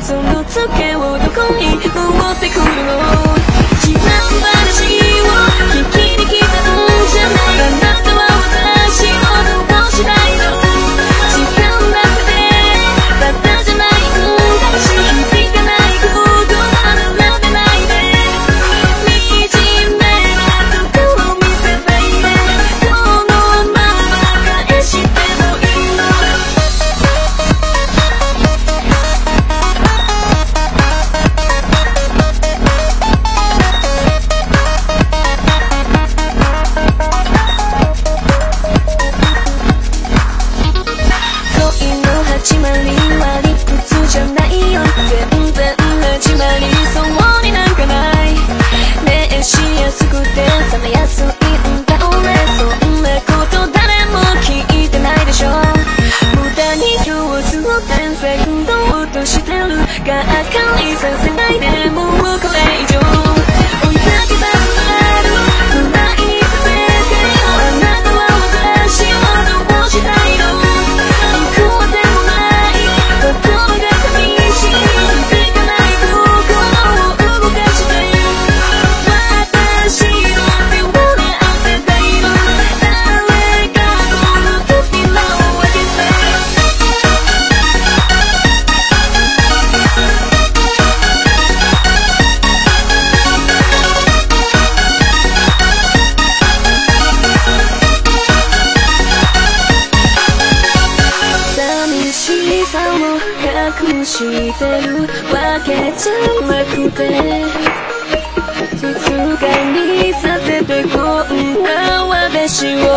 その時計をどこに持ってくるのが赤いさせないでを隠してる。わけじゃなくて静かにさせてこんな私を